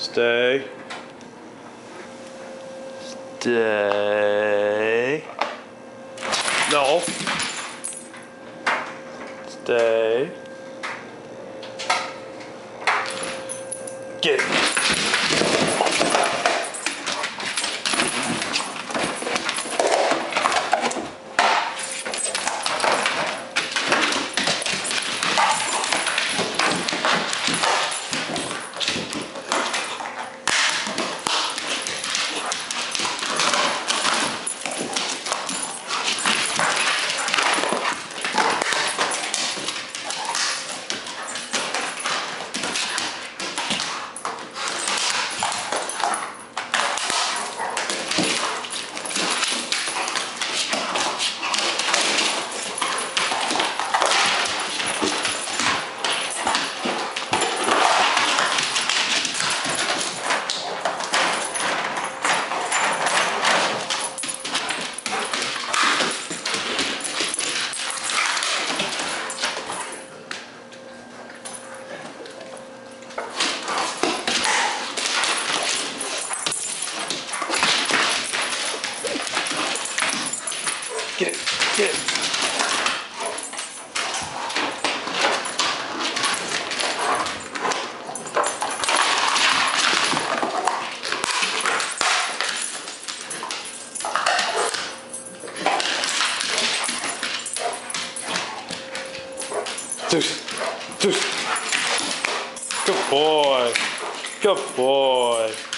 Stay. Stay. No. Stay. Get Get it. Get it. Deuce. Deuce. Good boy. Good boy.